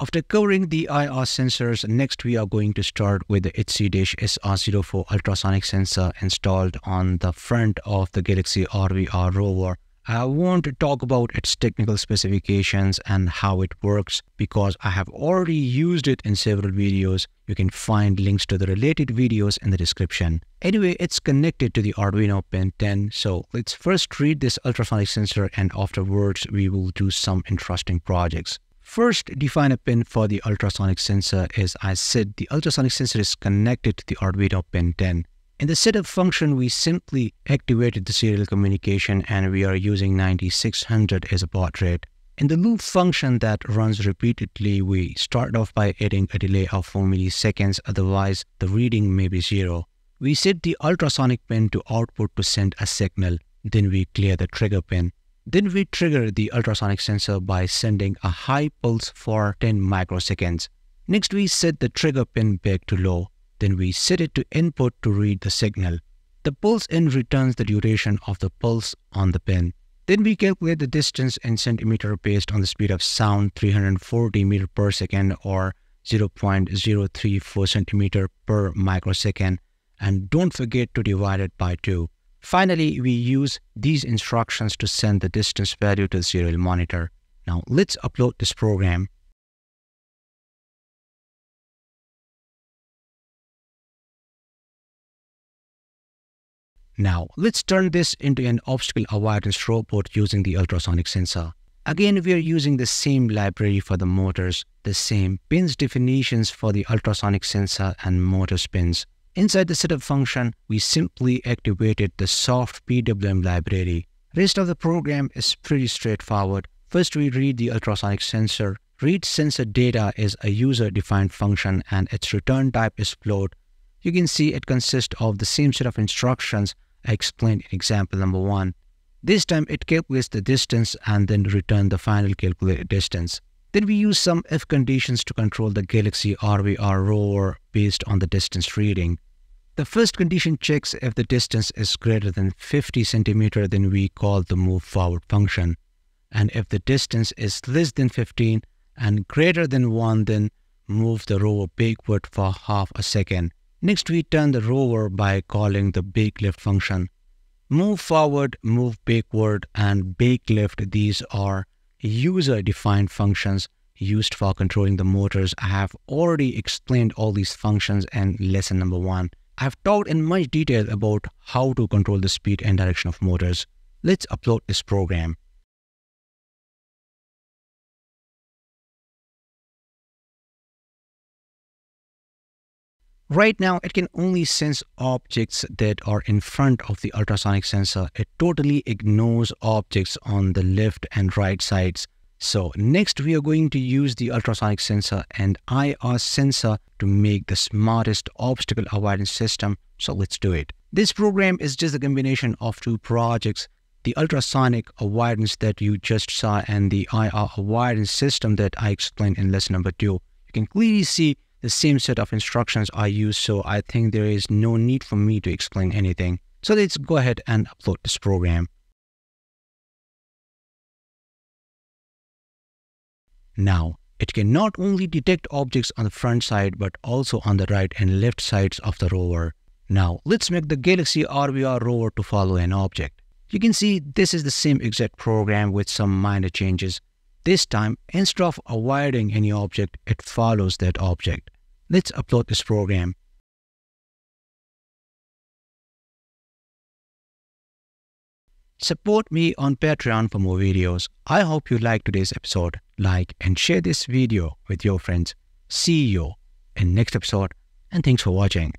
After covering the IR sensors, next we are going to start with the HC-SR04 ultrasonic sensor installed on the front of the Galaxy RVR rover. I won't talk about its technical specifications and how it works because I have already used it in several videos. You can find links to the related videos in the description. Anyway, it's connected to the Arduino pin 10. So let's first read this ultrasonic sensor and afterwards we will do some interesting projects. First, define a pin for the ultrasonic sensor as I said the ultrasonic sensor is connected to the Arduino pin 10. In the setup function, we simply activated the serial communication and we are using 9600 as a baud rate. In the loop function that runs repeatedly, we start off by adding a delay of 4 milliseconds, otherwise the reading may be zero. We set the ultrasonic pin to output to send a signal, then we clear the trigger pin. Then we trigger the ultrasonic sensor by sending a high pulse for 10 microseconds. Next we set the trigger pin back to low. Then we set it to input to read the signal. The pulse in returns the duration of the pulse on the pin. Then we calculate the distance in centimeter based on the speed of sound 340 meter per second or 0.034 centimeter per microsecond and don't forget to divide it by 2. Finally, we use these instructions to send the distance value to the serial monitor. Now let's upload this program. Now let's turn this into an obstacle avoidance robot using the ultrasonic sensor. Again, we are using the same library for the motors, the same pins definitions for the ultrasonic sensor and motor pins. Inside the setup function, we simply activated the soft PWM library. Rest of the program is pretty straightforward. First, we read the ultrasonic sensor. Read sensor data is a user-defined function and its return type is float. You can see it consists of the same set of instructions I explained in example number one. This time it calculates the distance and then return the final calculated distance. Then we use some if conditions to control the Galaxy RVR rover based on the distance reading. The first condition checks if the distance is greater than 50 centimeter, then we call the move forward function. And if the distance is less than 15 and greater than 1, then move the rover backward for half a second. Next, we turn the rover by calling the back left function. Move forward, move backward, and back left, these are user-defined functions used for controlling the motors. I have already explained all these functions in lesson number one. I've talked in much detail about how to control the speed and direction of motors. Let's upload this program. Right now, it can only sense objects that are in front of the ultrasonic sensor. It totally ignores objects on the left and right sides. So next we are going to use the ultrasonic sensor and IR sensor to make the smartest obstacle avoidance system. So let's do it. This program is just a combination of two projects, the ultrasonic avoidance that you just saw and the IR avoidance system that I explained in lesson number two. You can clearly see the same set of instructions I use, so I think there is no need for me to explain anything. So let's go ahead and upload this program. Now, it can not only detect objects on the front side but also on the right and left sides of the rover. Now, let's make the Galaxy RVR rover to follow an object. You can see this is the same exact program with some minor changes. This time, instead of avoiding any object, it follows that object. Let's upload this program. Support me on Patreon for more videos. I hope you liked today's episode. Like and share this video with your friends. See you in next episode and thanks for watching.